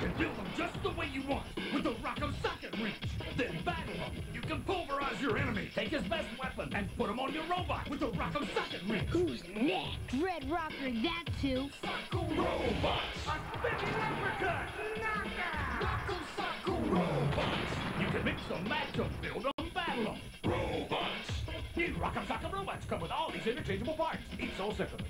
can build them just the way you want, with the Rock'em Socket wrench. Then battle them. You can pulverize your enemy, take his best weapon, and put him on your robot with the Rock'em Socket wrench. Who's next? Red Rocker, that's who. Sock'em Robots! A spinning uppercut! Knockout! Rock'em Sock'em Robots! You can mix them, match them, build them, battle them. Robots! New Rock'em Sock'em Robots come with all these interchangeable parts, each sold separately.